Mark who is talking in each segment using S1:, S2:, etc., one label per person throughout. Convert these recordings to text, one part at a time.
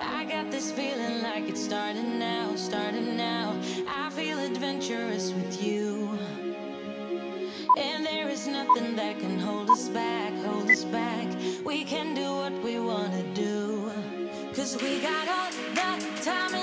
S1: I got this feeling like it's starting now, starting now. I feel adventurous with you. And there is nothing that can hold us back, hold us back. We can do what we wanna do. Cause we got all the time.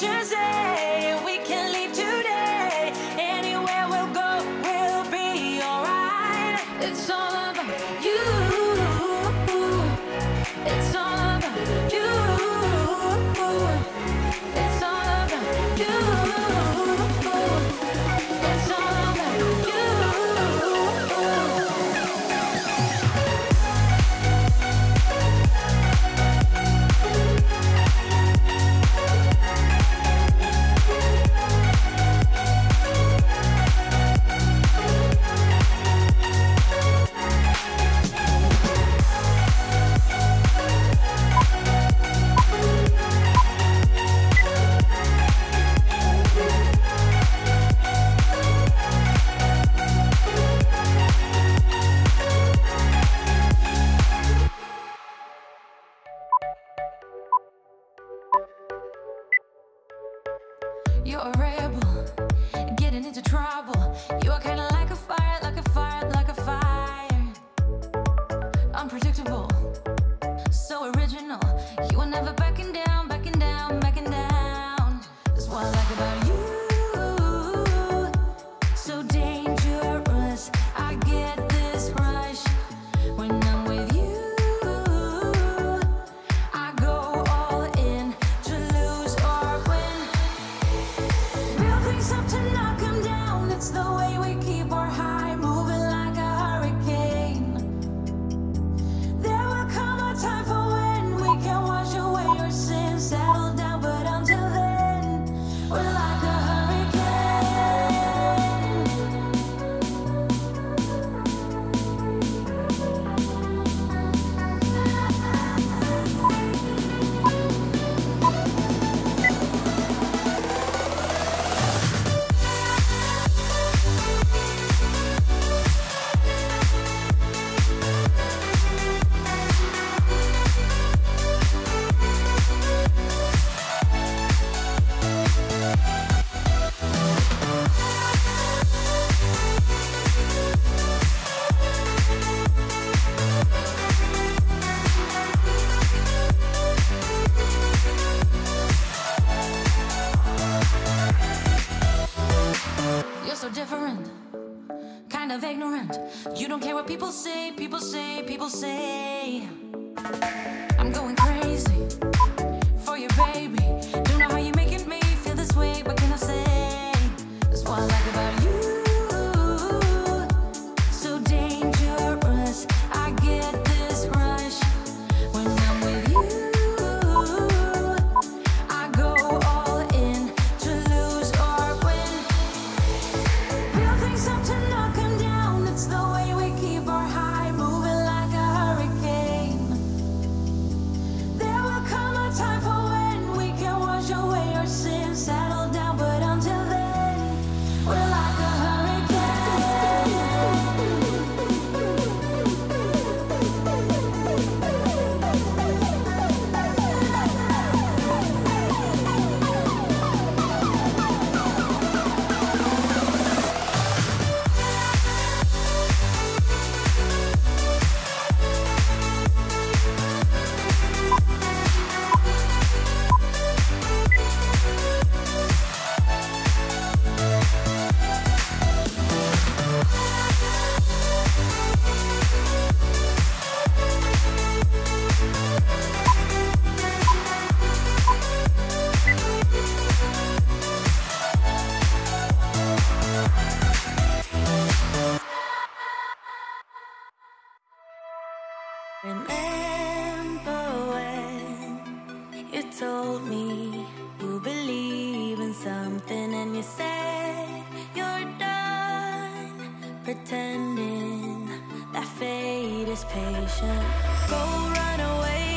S1: pictures You're a rebel, getting into trouble. You are kinda like so different, kind of ignorant. You don't care what people say, people say, people say. I'm going crazy for your baby. Remember when you told me you believe in something and you said you're done pretending that fate is patient. Go run away.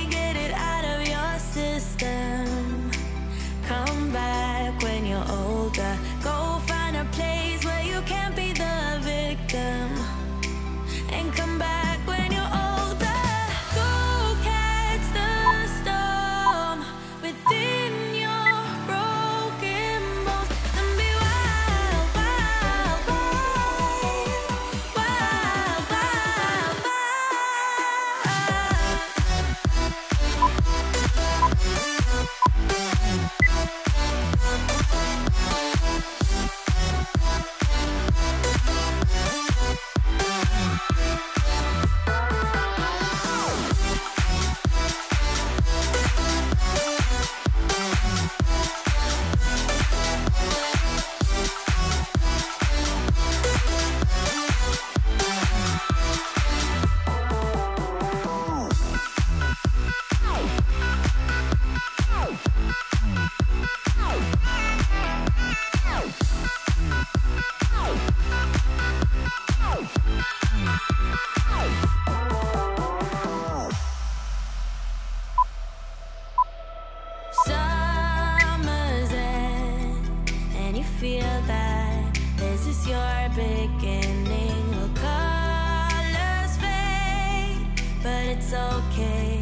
S1: Your beginning. Colors fade, but it's okay.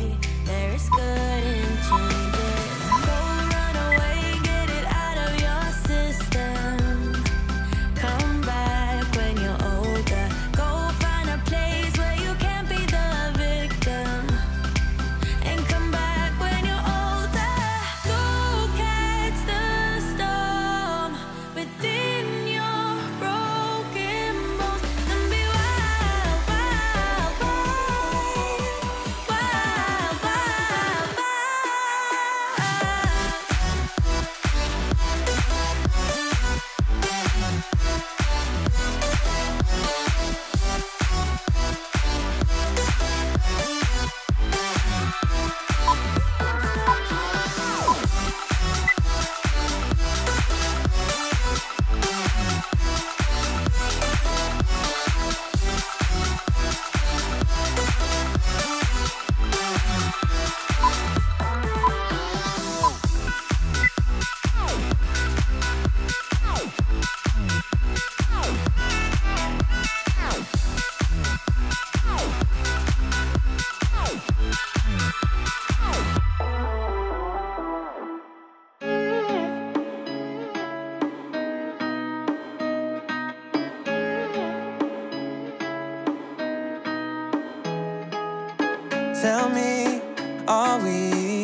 S2: Tell me, are we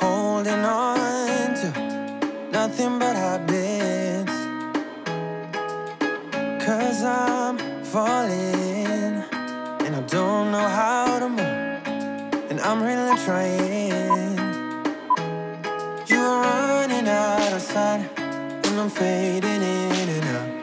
S2: holding on to nothing but habits? Cause I'm falling and I don't know how to move, and I'm really trying. You're running out of sight, and I'm fading in and out.